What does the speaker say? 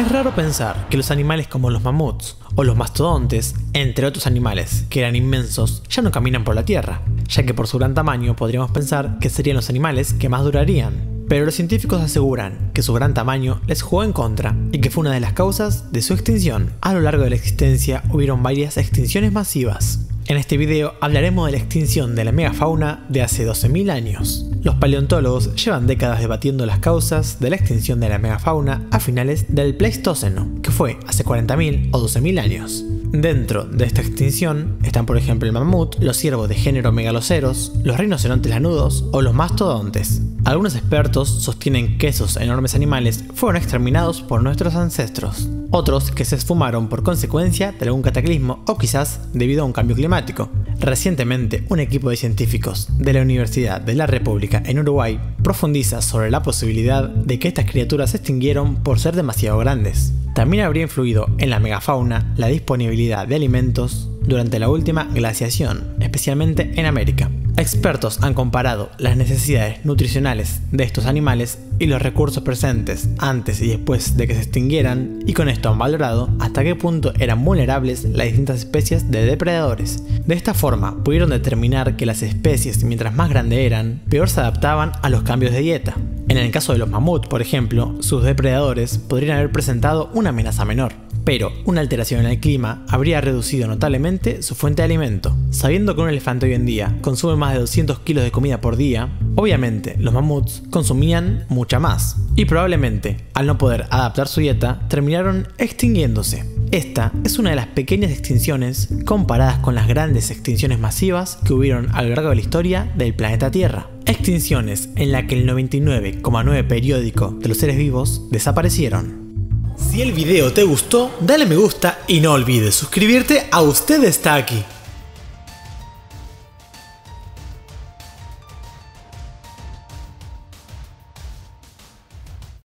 es raro pensar que los animales como los mamuts o los mastodontes, entre otros animales que eran inmensos, ya no caminan por la Tierra, ya que por su gran tamaño podríamos pensar que serían los animales que más durarían. Pero los científicos aseguran que su gran tamaño les jugó en contra y que fue una de las causas de su extinción. A lo largo de la existencia hubieron varias extinciones masivas. En este video hablaremos de la extinción de la megafauna de hace 12.000 años. Los paleontólogos llevan décadas debatiendo las causas de la extinción de la megafauna a finales del Pleistoceno, que fue hace 40.000 o 12.000 años. Dentro de esta extinción están por ejemplo el mamut, los ciervos de género megaloceros, los rinocerontes lanudos o los mastodontes. Algunos expertos sostienen que esos enormes animales fueron exterminados por nuestros ancestros, otros que se esfumaron por consecuencia de algún cataclismo o quizás debido a un cambio climático. Recientemente, un equipo de científicos de la Universidad de la República en Uruguay profundiza sobre la posibilidad de que estas criaturas se extinguieron por ser demasiado grandes. También habría influido en la megafauna la disponibilidad de alimentos durante la última glaciación, especialmente en América. Expertos han comparado las necesidades nutricionales de estos animales y los recursos presentes antes y después de que se extinguieran y con esto han valorado hasta qué punto eran vulnerables las distintas especies de depredadores. De esta forma pudieron determinar que las especies mientras más grandes eran, peor se adaptaban a los cambios de dieta. En el caso de los mamuts, por ejemplo, sus depredadores podrían haber presentado una amenaza menor pero una alteración en el clima habría reducido notablemente su fuente de alimento. Sabiendo que un elefante hoy en día consume más de 200 kilos de comida por día, obviamente los mamuts consumían mucha más, y probablemente, al no poder adaptar su dieta, terminaron extinguiéndose. Esta es una de las pequeñas extinciones comparadas con las grandes extinciones masivas que hubieron a lo largo de la historia del planeta Tierra. Extinciones en la que el 99,9 periódico de los seres vivos desaparecieron. Si el video te gustó, dale me gusta y no olvides suscribirte a Usted está aquí.